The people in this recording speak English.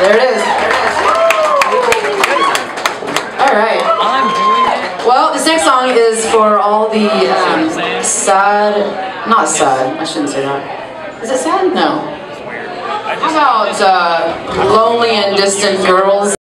There it is. All right. Well, this next song is for all the um, sad, not sad, I shouldn't say that. Is it sad? No. How about uh, lonely and distant girls?